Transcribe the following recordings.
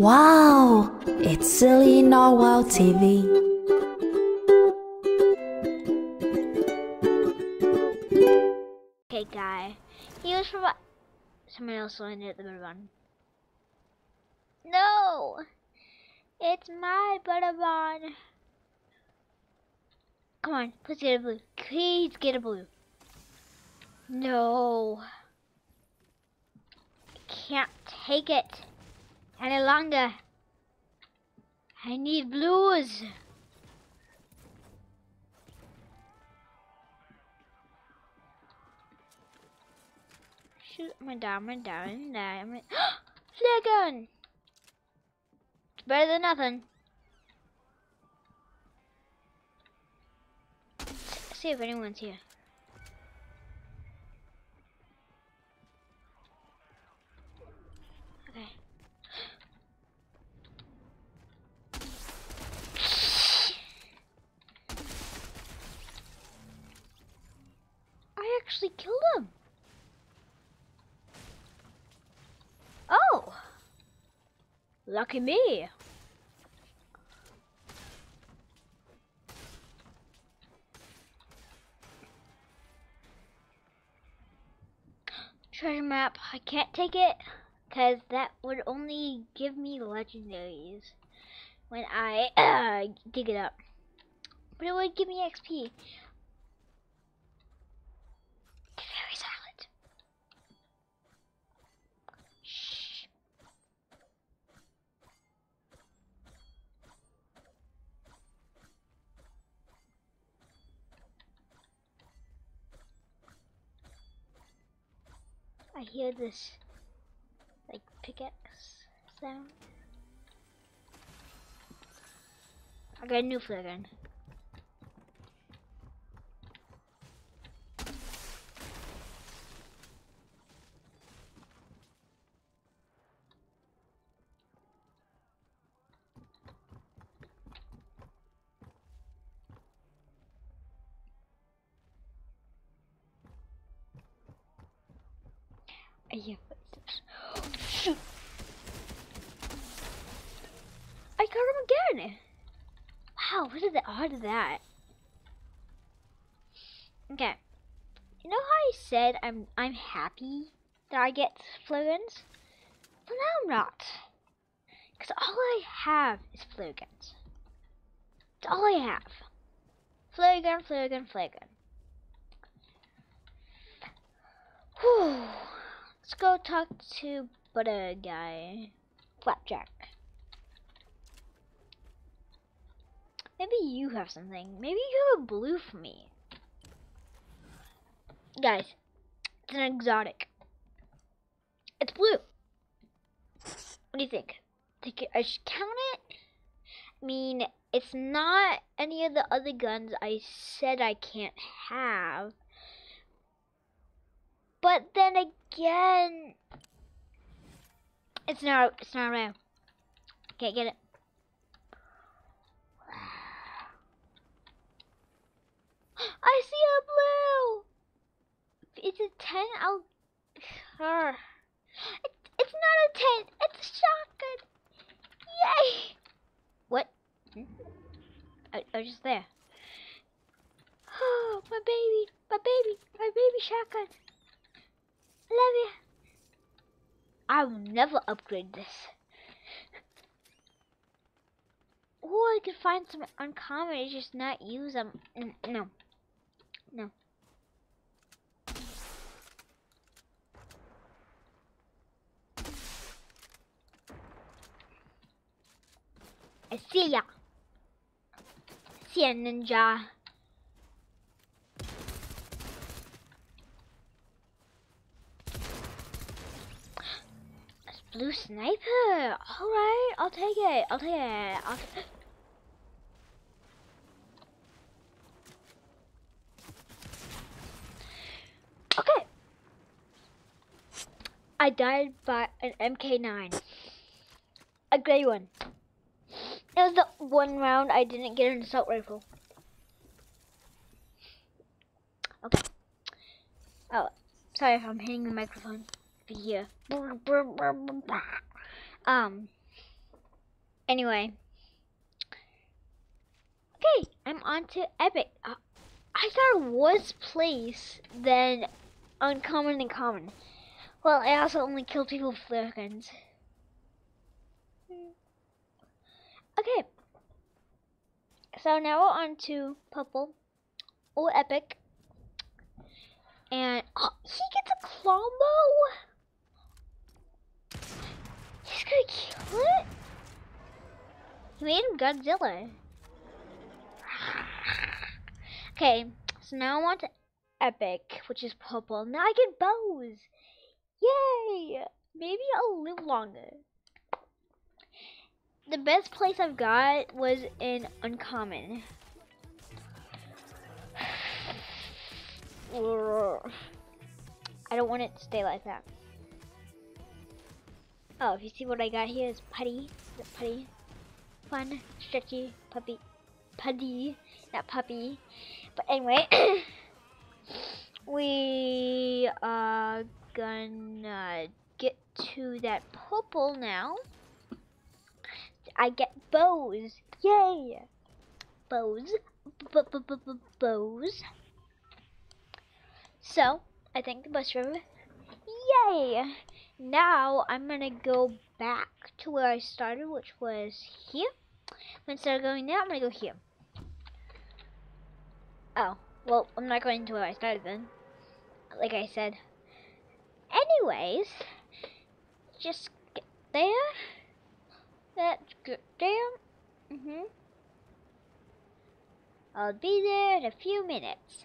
Wow, it's Silly Narwhal TV. Okay, guy. He was from. Someone else landed at the Butter Barn. No! It's my Butter Barn. Come on, please get a blue. Please get a blue. No. I can't take it any longer. I need blues. Shoot my diamond, diamond, diamond. Flare gun! It's better than nothing. Let's see if anyone's here. Actually killed him. Oh! Lucky me. Treasure map. I can't take it because that would only give me legendaries when I dig it up. But it would give me XP. I hear this like pickaxe sound. I got a new flare gun. Footsteps. I got him again! Wow, what is the odd of that? Okay. You know how I said I'm I'm happy that I get flare guns? Well now I'm not. Cause all I have is flare guns. That's all I have. Flare gun, flare gun, flare gun. Whew. Let's go talk to Butter Guy. Flapjack. Maybe you have something. Maybe you have a blue for me. Guys, it's an exotic. It's blue. What do you think? Think I should count it? I mean, it's not any of the other guns I said I can't have. But then again, it's not. It's not real. Can't get it. I see a blue. It's a ten, I'll. It, it's not a ten. It's a shotgun. Yay! What? Hmm? I, I was just there. Oh, my baby, my baby, my baby shotgun. Love you. I will never upgrade this. Or I could find some uncommon and just not use them. No. No. I see ya. See ya, ninja. Blue sniper. All right, I'll take it. I'll take it. I'll t- okay. I died by an MK9. A gray one. It was the one round I didn't get an assault rifle. Okay. Oh, sorry if I'm hitting the microphone. Here. Um, Anyway. Okay, I'm on to Epic. Uh, I thought it was place, then uncommon and common. Well, I also only kill people with flare guns. Okay. So now we're on to purple or epic. And oh, he gets a claw bow. He's gonna kill it. He made him Godzilla. Okay, so now I want epic, which is purple. Now I get bows. Yay! Maybe I'll live longer. The best place I've got was in uncommon. I don't want it to stay like that. Oh, if you see what I got here is putty. Putty? Fun, stretchy, puppy. Putty, not puppy. But anyway, we are gonna get to that purple now. I get bows. Yay! Bows. B -b -b bows. So, I think the bus driver. Yay! Now I'm gonna go back to where I started, which was here. But Instead of going there, I'm gonna go here. Oh, well, I'm not going to where I started then. Like I said. Anyways, just get there. That's good. There. Mhm. I'll be there in a few minutes.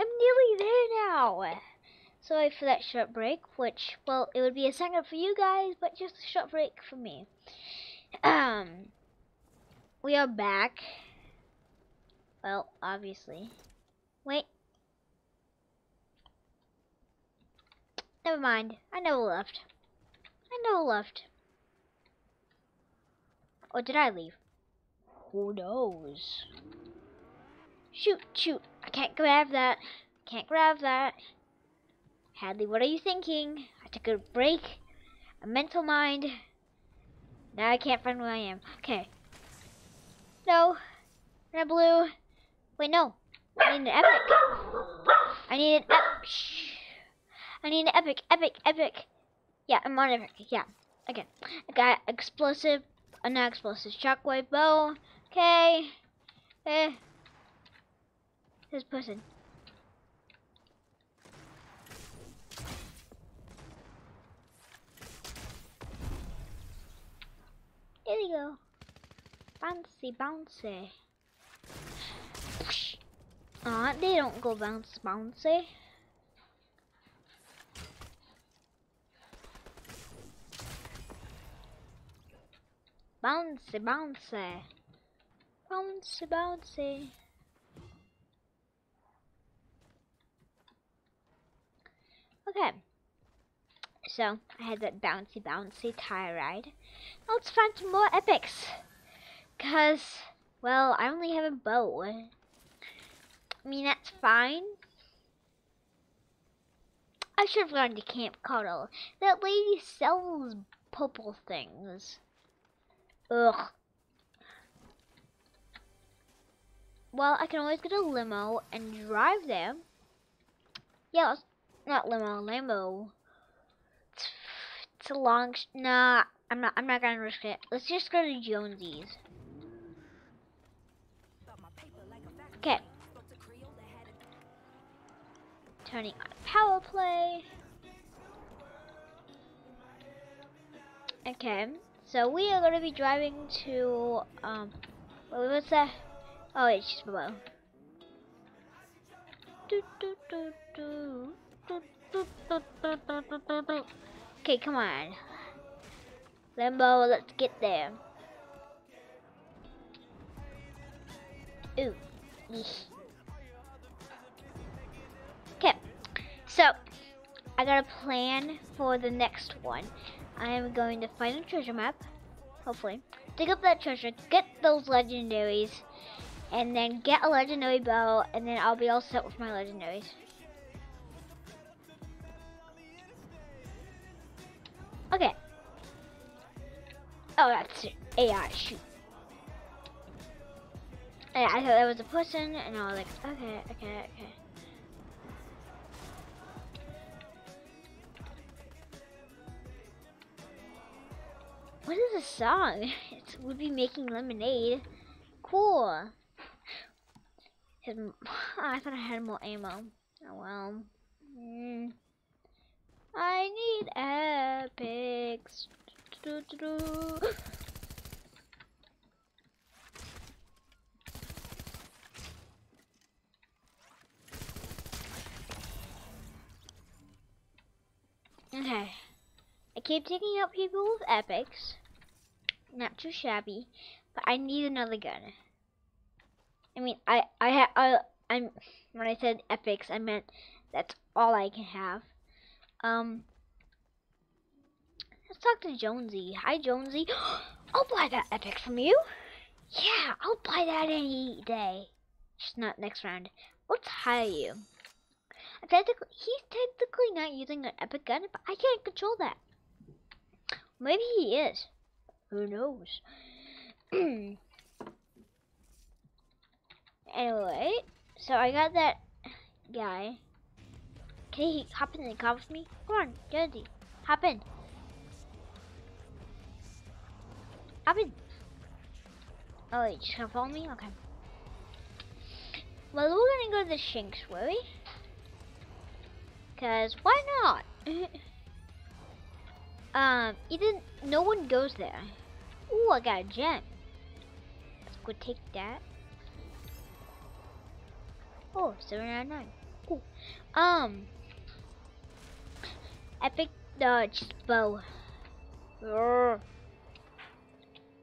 I'm nearly there now. Sorry for that short break, which, well, it would be a second for you guys, but just a short break for me. Um, we are back. Well, obviously. Wait. Never mind. I never left. I never left. Or did I leave? Who knows? Shoot, shoot. Can't grab that. Can't grab that. Hadley, what are you thinking? I took a break. A mental mind. Now I can't find where I am. Okay. No. Red blue. Wait, no. I need an epic. I need an epic. I need an epic, epic, epic. Yeah, I'm on epic. Yeah. Okay. I got explosive, uh, not explosive, shockwave bow. Okay. Eh. This person. There we go. Bouncy, bouncy. Aw, they don't go bounce, bouncy. Bouncy, bouncy. Bouncy, bouncy. Okay. So, I had that bouncy bouncy tire ride. Now let's find some more epics. Because, well, I only have a bow. I mean, that's fine. I should have gone to Camp Cuddle. That lady sells purple things. Ugh. Well, I can always get a limo and drive there. Yeah, not limo, Lambo. It's, it's a long. nah, I'm not. I'm not gonna risk it. Let's just go to Jonesy's. Okay. Turning on power play. Okay, so we are gonna be driving to um. What's that? Oh, it's just below. Do, do, do, do. Okay, come on. Limbo, let's get there. Ooh. Okay, so I got a plan for the next one. I am going to find a treasure map, hopefully. Dig up that treasure, get those legendaries, and then get a legendary bow, and then I'll be all set with my legendaries. Okay. Oh, that's AI, shoot. I thought that was a person, and I was like, okay, okay, okay. What is this song? It would be making lemonade. Cool. I thought I had more ammo. Oh well. Mm. I need epics. Okay. I keep taking out people with epics. Not too shabby, but I need another gun. I mean, I I have I I'm when I said epics, I meant that's all I can have. Um, let's talk to Jonesy. Hi, Jonesy. I'll buy that epic from you. Yeah, I'll buy that any day. Just not next round. Let's hire you. Technically, he's technically not using an epic gun, but I can't control that. Maybe he is. Who knows? anyway, so I got that guy. Can he hop in the car with me? Come on, Jonesy. Hop in. Hop in. Oh, wait, just gonna follow me? Okay. Well, we're gonna go to the Sanctuary. Because why not? um, even no one goes there. Ooh, I got a gem. Let's go take that. Oh, 799. Cool. Um, epic dodge bow. Roar.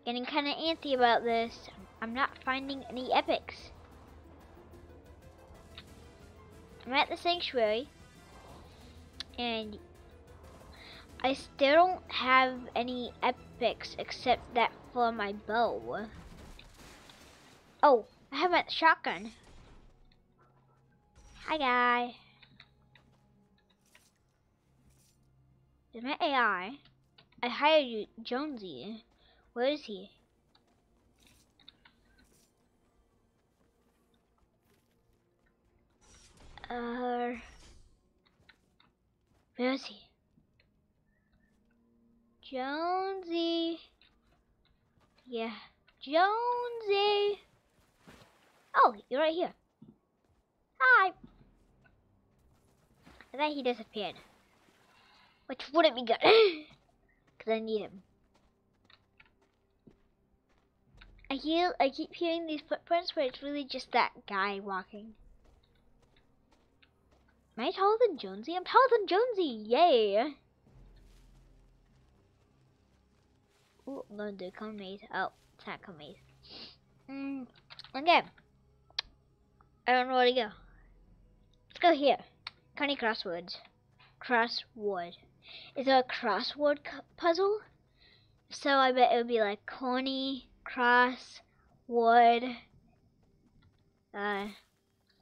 Getting kind of antsy about this. I'm not finding any epics. I'm at the sanctuary and I still don't have any epics except that for my bow. Oh, I have a shotgun. Hi, guy. My AI? I hired you, Jonesy. Where is he? Uh... Where is he? Jonesy. Yeah, Jonesy. Oh, you're right here. Hi. I thought he disappeared. Which wouldn't be good. Because I need him. I hear, I keep hearing these footprints where it's really just that guy walking. Am I taller than Jonesy? I'm taller than Jonesy! Yay! Oh, gonna do cone maze. Oh, it's not cone maze. Mm, okay. I don't know where to go. Let's go here. Coney Crosswords. Crossword. Is a crossword puzzle? So I bet it would be like Coney, Cross, Wood, uh,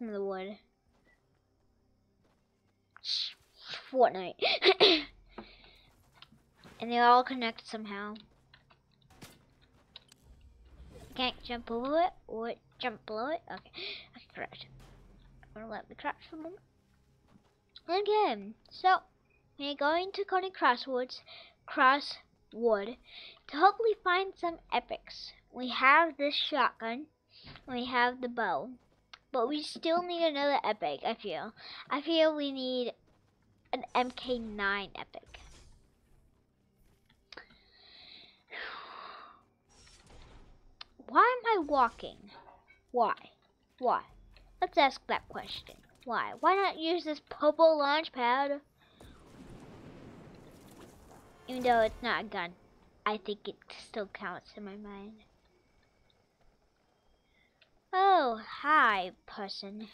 of the wood. Fortnite. and they all connect somehow. Can't jump over it or jump below it. Okay, can crash. I'm gonna let me crash for a moment. Okay, so we're going to Coney Crosswords, Crosswood, to hopefully find some epics. We have this shotgun, we have the bow, but we still need another epic, I feel. I feel we need an MK9 epic. Why am I walking? Why? Why? Let's ask that question. Why? Why not use this purple launch pad? Even though it's not a gun. I think it still counts in my mind. Oh, hi, person.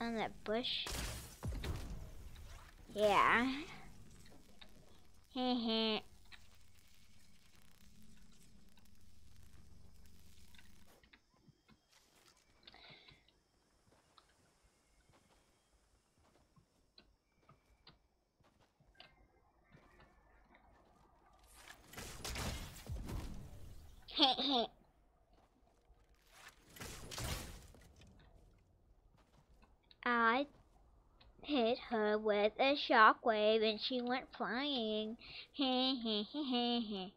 On that bush. Yeah. Heh I hit her with a shockwave and she went flying.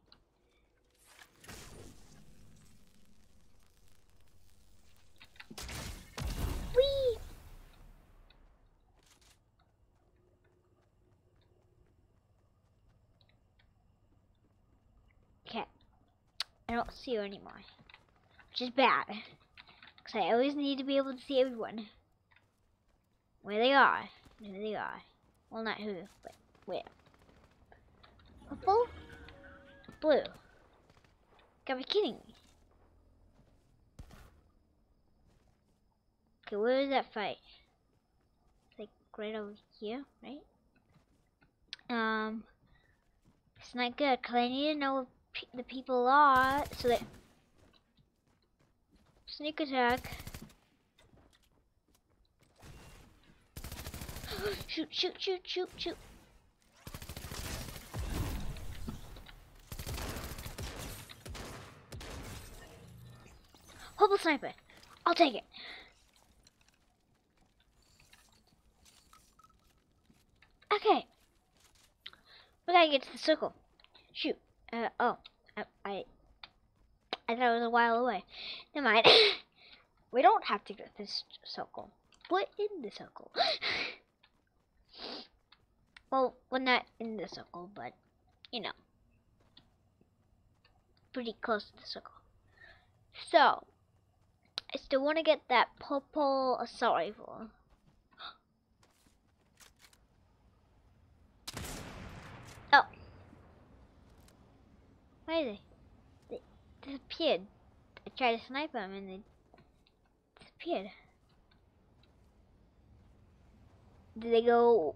Don't see her anymore. Which is bad. Because I always need to be able to see everyone. Where they are. Who they are. Well, not who, but where. Purple? Blue. Gotta be kidding me. Okay, where is that fight? Like right over here, right? Um, it's not good, because I need to know where the people are, so that... Sneak attack. shoot, shoot, shoot, shoot, shoot. Hopeful sniper. I'll take it. Okay. We gotta get to the circle. Shoot. Uh, oh. I, I, I thought it was a while away. Never mind. we don't have to get this circle. We're in the circle. well, we're not in the circle, but, you know. Pretty close to the circle. So, I still want to get that purple assault rifle. Oh. Why they? They disappeared. I tried to snipe them and they disappeared. Did they go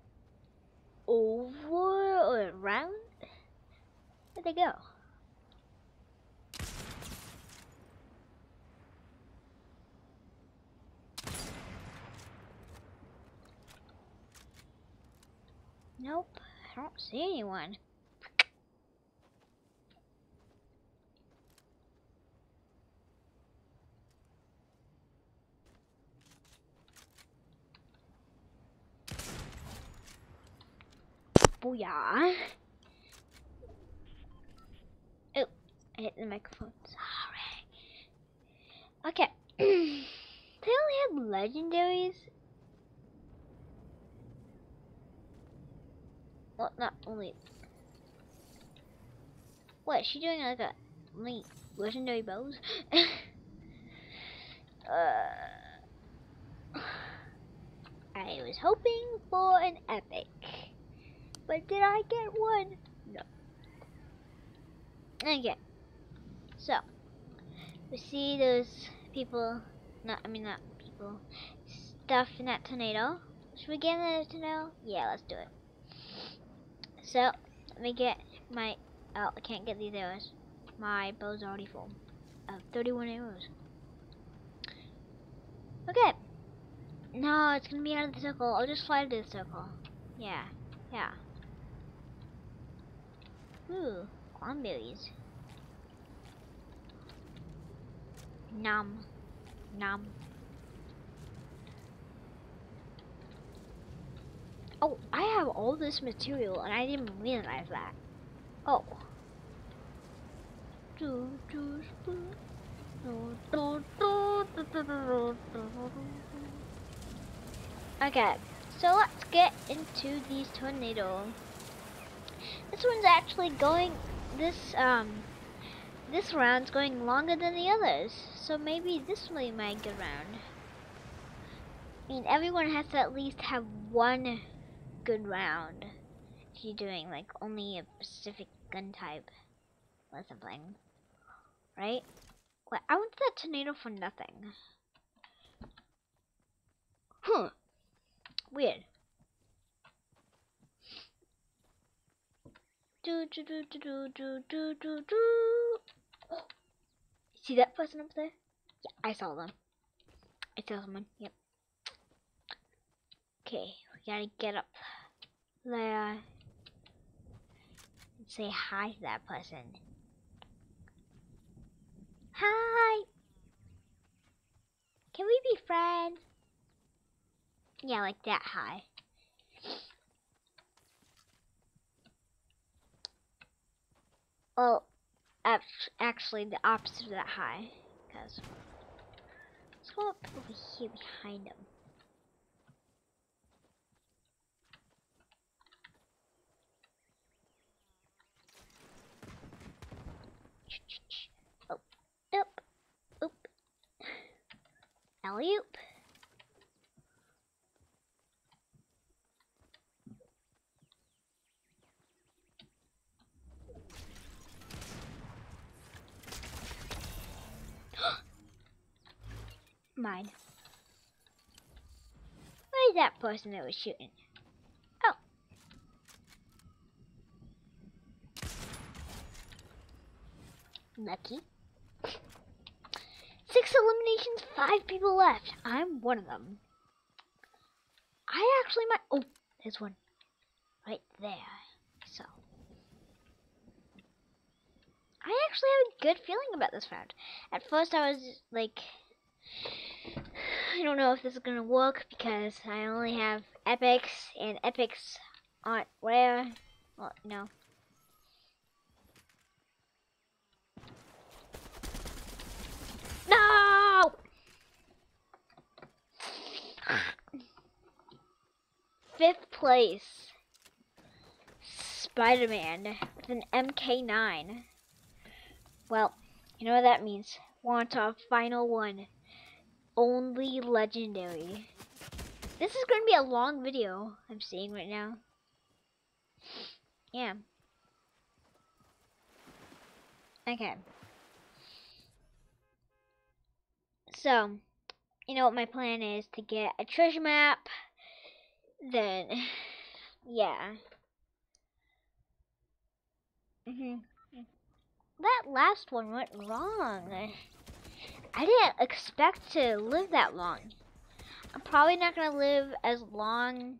over or around? Where'd they go? Nope, I don't see anyone. Booyah. Oh, I hit the microphone. Sorry. Okay. they only have legendaries? Well, not only. What, is she doing like a only legendary bows? uh, I was hoping for an epic. But did I get one? No. Okay. So, we see those people, not, I mean not people, stuff in that tornado. Should we get in the tornado? Yeah, let's do it. So, let me get my, oh, I can't get these arrows. My bow's already full of 31 arrows. Okay. No, it's gonna be out of the circle. I'll just fly to the circle. Yeah, yeah. Ooh, cranberries. Nom. Nom. Oh, I have all this material and I didn't realize that. Oh. Okay, so let's get into these tornadoes. This one's actually going, this, um, this round's going longer than the others. So maybe this will be my good round. I mean, everyone has to at least have one good round if you're doing like only a specific gun type or something. Right? What I want that tornado for nothing. Huh. Weird. Do do do do do do do do do. See that person up there? Yeah, I saw them. I saw someone. Yep. Okay, we gotta get up there and say hi to that person. Hi. Can we be friends? Yeah, like that high. Well, actually the opposite of that high. Because let's go up over here behind him. Oh, up, oop, alley oop. Mine. Where's that person that was shooting? Oh. Lucky. Six eliminations, five people left. I'm one of them. I actually might. Oh, there's one. Right there. So. I actually have a good feeling about this round. At first, I was like I don't know if this is gonna work because I only have epics and epics aren't rare. Well, no. No! Fifth place. Spider-Man with an MK9. Well, you know what that means. Want our final one only legendary. This is going to be a long video I'm seeing right now. Yeah. Okay. So, you know what my plan is to get a treasure map. Then, yeah. Mm hmm That last one went wrong. I didn't expect to live that long. I'm probably not going to live as long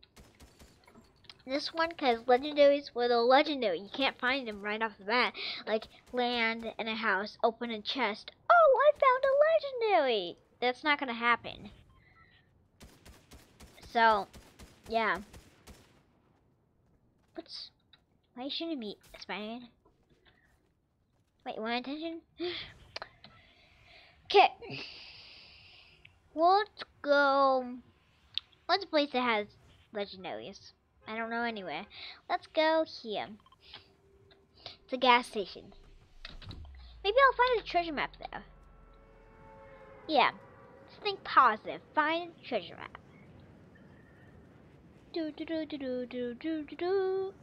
this one because legendaries were the legendary. You can't find them right off the bat. Like land and a house, open a chest. Oh, I found a legendary. That's not going to happen. So, yeah. What's... Why shouldn't it be Spider-Man? Wait, you want attention? Okay. Let's go. What's a place that has legendaries? I don't know anywhere. Let's go here. It's a gas station. Maybe I'll find a treasure map there. Yeah. Think positive. Find a treasure map. Do do do do do do do do do.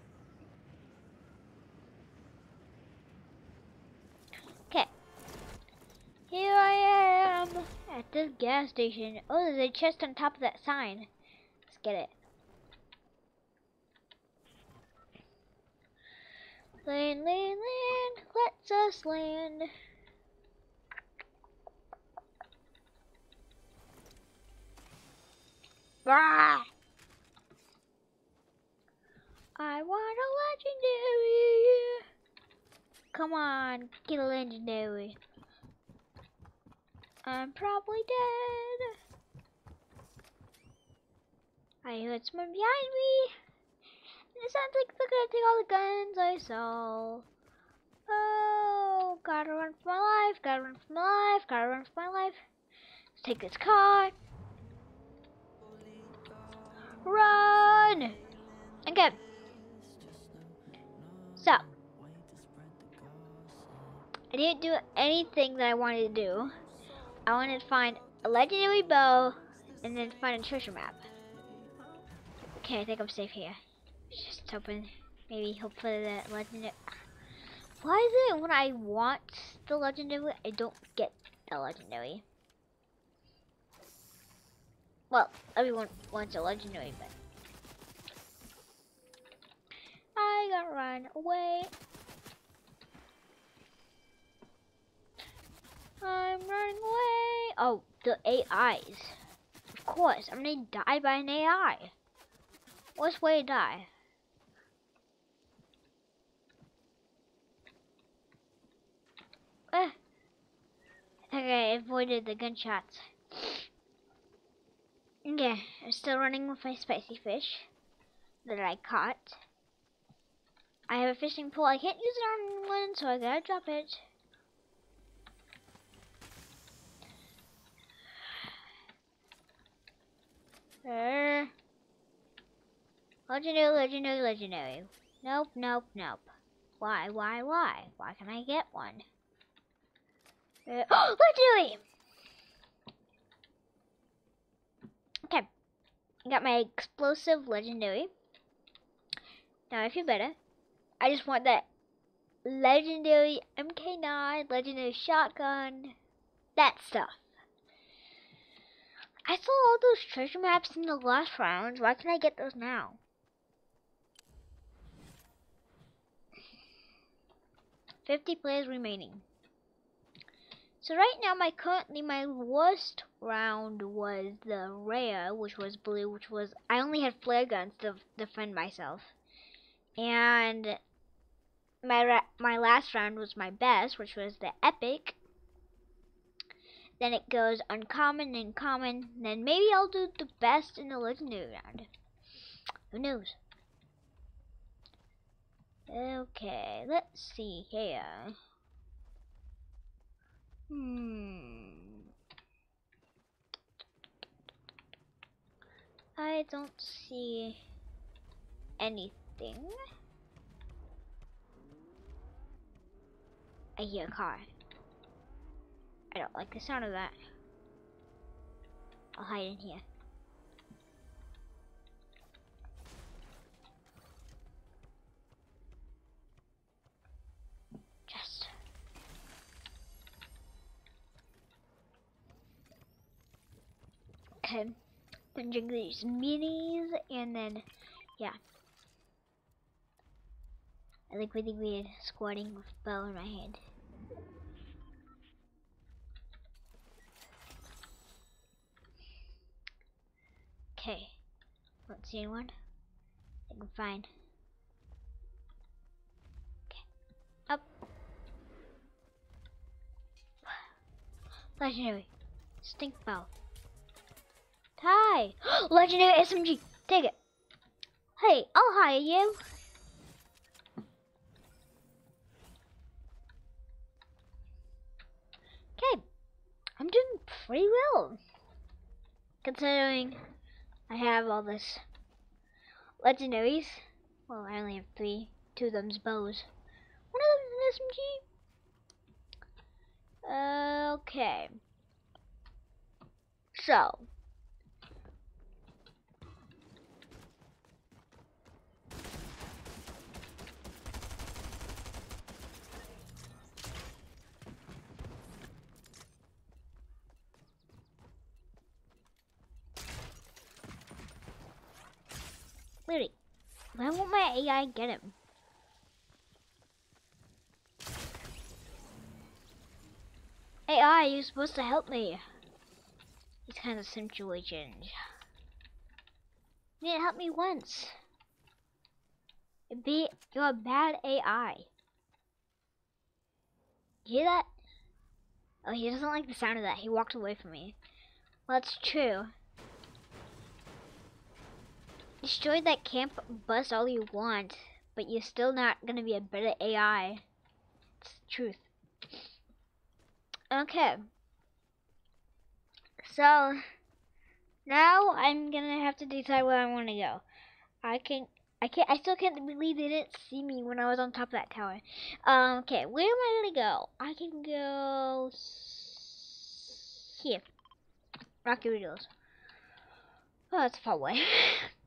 Here I am at this gas station. Oh, there's a chest on top of that sign. Let's get it. Land, land, land, let's us land. Rah! I want a legendary. Come on, get a legendary. I'm probably dead. I heard someone behind me. It sounds like they're gonna take all the guns I saw. Oh, gotta run for my life, gotta run for my life, gotta run for my life. Let's take this car. Run! Okay. So. I didn't do anything that I wanted to do. I wanted to find a legendary bow and then find a treasure map. Okay, I think I'm safe here. Just hoping, maybe hopefully the legendary. Why is it when I want the legendary, I don't get the legendary? Well, everyone wants a legendary, but I got run away. I'm running away. Oh, the AIs. Of course, I'm gonna die by an AI. Worst way to die. Eh. I avoided the gunshots. Okay, I'm still running with my spicy fish that I caught. I have a fishing pole. I can't use it on one, so I gotta drop it. Legendary, legendary, legendary. Nope, nope, nope. Why, why, why? Why can I get one? Uh, oh, legendary! Okay. I got my explosive legendary. Now I feel better. I just want that legendary MK9, legendary shotgun, that stuff. I saw all those treasure maps in the last round. Why can't I get those now? Fifty players remaining. So right now, my currently my worst round was the rare, which was blue, which was I only had flare guns to defend myself, and my my last round was my best, which was the epic, then it goes uncommon and common. Then maybe I'll do the best in the legendary round. Who knows? Okay, let's see here. Hmm. I don't see anything. I hear a car. I don't like the sound of that. I'll hide in here. Just. Okay. Then drink these minis and then, yeah. I look really weird squatting with a bow in my hand. Okay. Don't see anyone. I can find. Okay. Up. Legendary. Stink bow. Hi! Legendary SMG! Take it! Hey, I'll hire you! Okay. I'm doing pretty well. Considering I have all this legendaries. Well, I only have three. Two of them's bows. One of them's an SMG. Okay. So. Wait, why won't my AI get him? AI, you're supposed to help me. These kind of situations. You didn't help me once. Be you're a bad AI. You hear that? Oh, he doesn't like the sound of that. He walked away from me. Well, that's true. Destroy that camp bus all you want, but you're still not gonna be a better AI. It's truth. Okay. So, now I'm gonna have to decide where I want to go. I can, I can't, I still can't believe they didn't see me when I was on top of that tower. Um, okay, where am I gonna go? I can go here. Rocky Riddles. Oh, that's a far away.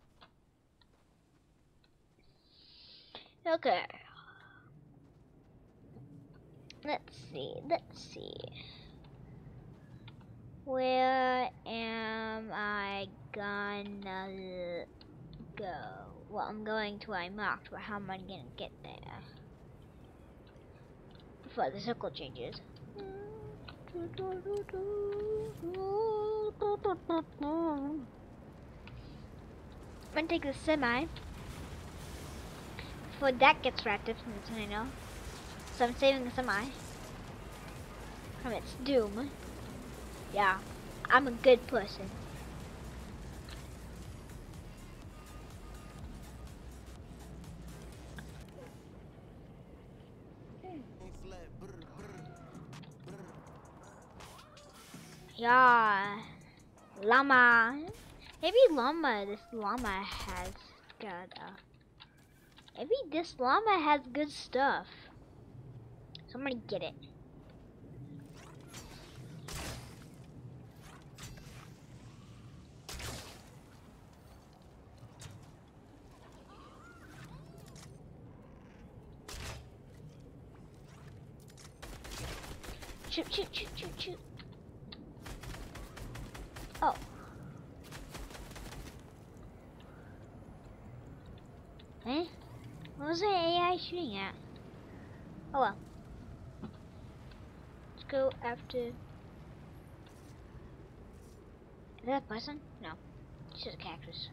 Okay. Let's see. Let's see. Where am I gonna go? Well, I'm going to where I marked, but how am I gonna get there? Before the circle changes. I'm gonna take the semi. Before that gets wrapped up in the tornado. So I'm saving the semi. From its doom. Yeah, I'm a good person. Yeah, llama. Maybe llama. This llama has got. Uh, maybe this llama has good stuff. Somebody get it. Shoot, shoot, shoot, shoot, shoot. Oh. Eh? What was the AI shooting at? Oh well. Let's go after... Is that a person? No. It's just a cactus.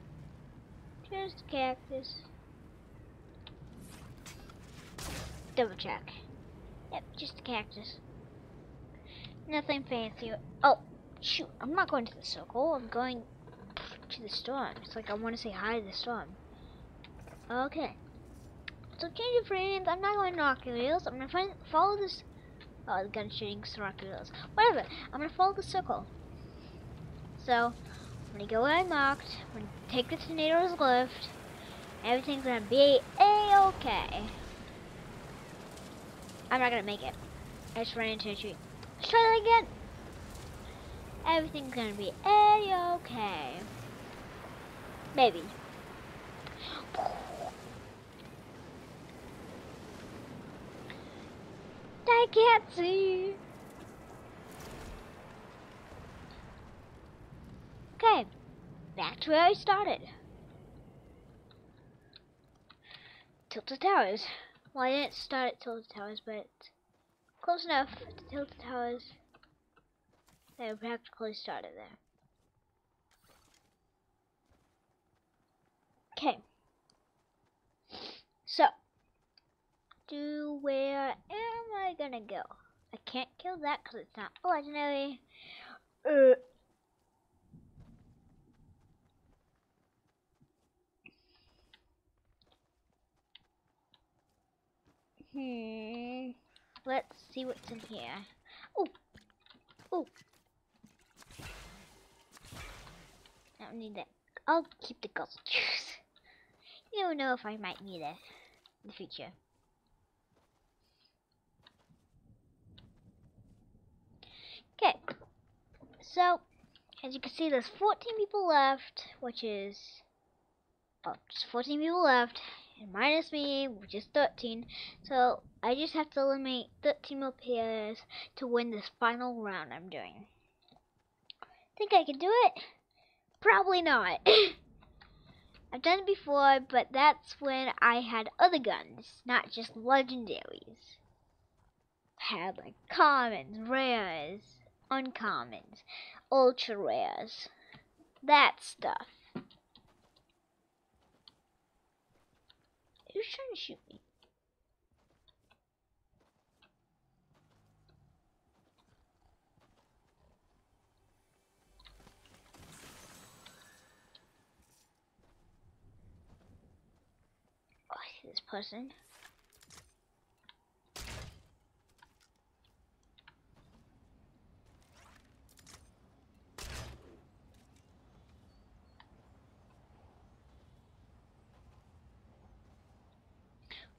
Just a cactus. Double check. Yep, just a cactus. Nothing fancy. Oh, shoot. I'm not going to the circle. I'm going to the storm. It's like I want to say hi to the storm. Okay. So change of friends. I'm not going to Oculus. I'm going to follow this. Oh, the gun shooting Oculus. Whatever. I'm to follow the circle. So, I'm to go where I marked. I'm to take the tornado's lift. Everything's going to be a-okay. I'm not going to make it. I just ran into a tree. Let's try that again. Everything's gonna be a-okay. Maybe. I can't see. Okay, that's where I started. Tilted Towers. Well, I didn't start at Tilted Towers, but close enough to Tilted Towers. They practically started there. Okay. So, where am I gonna go? I can't kill that because it's not legendary. Uh, hmm. Let's see what's in here. Oh, oh. I don't need that. I'll keep the gold juice. You don't know if I might need it in the future. Okay, so as you can see, there's 14 people left, which is oh, just 14 people left, and minus me, which is 13. So I just have to eliminate 13 more players to win this final round I'm doing. Think I can do it? Probably not. I've done it before, but that's when I had other guns, not just legendaries. I had like commons, rares, uncommons, ultra rares, that stuff. Trying to shoot me? Oh, I see this person.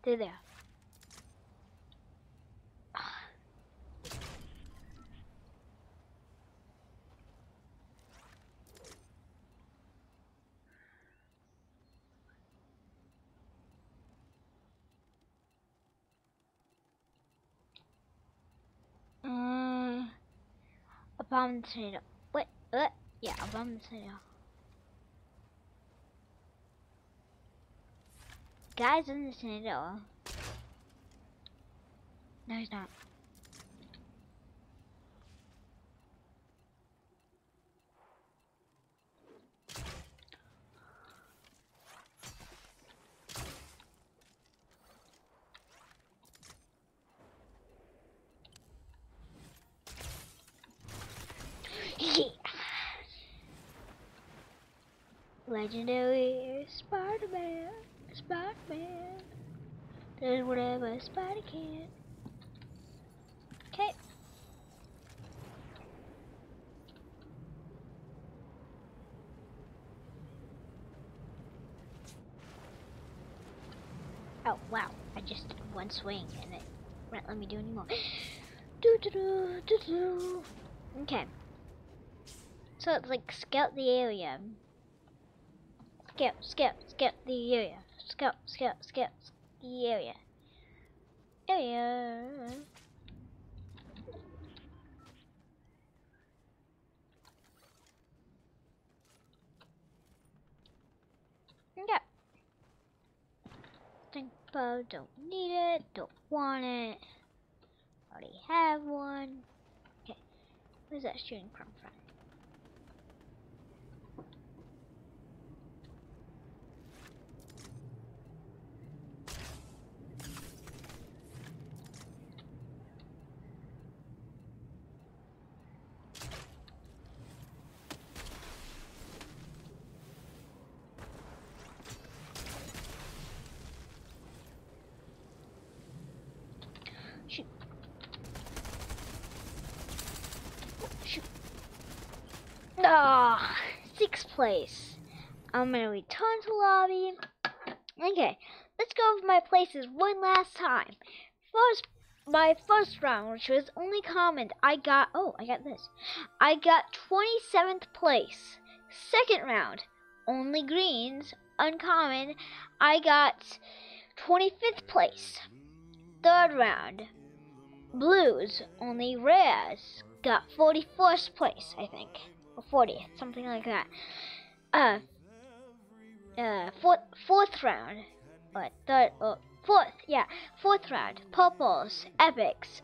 Stay there. Mm, um, abominator. Wait, what? What? yeah, a abominator. Guys in the tornado. No, he's not. Legendary Spider-Man, Spider-Man, does whatever spider can. Okay. Oh wow! I just did one swing and it won't let me do any more. do do do do do. Okay. So it's like scout the area. Scout, scout, scout the area. Scout, scout, scout the area. Area. Yeah. Think about don't need it, don't want it. Already have one. Okay. Where's that shooting from from? Shoot. Shoot. Ah, sixth place. I'm gonna return to lobby. Okay, let's go over my places one last time. First, my first round, which was only common, I got. Oh, I got this. I got 27th place. Second round, only greens, uncommon. I got 25th place. Third round, blues, only rares, got 41st place, I think. Or 40th, something like that. Uh, uh, fourth, fourth round, what, third, or fourth, yeah, fourth round, purples, epics,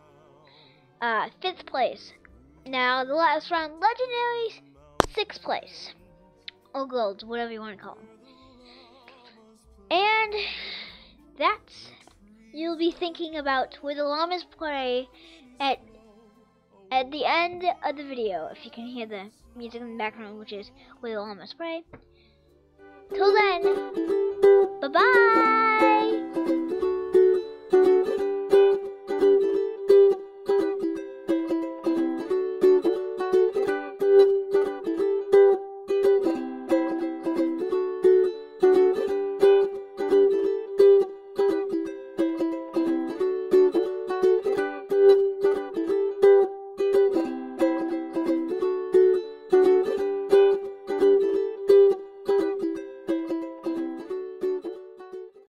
uh, fifth place. Now, the last round, legendaries, sixth place. Or golds, whatever you want to call them. And that's you'll be thinking about where the llamas play at at the end of the video. If you can hear the music in the background, which is the llamas play. Till then, bye bye.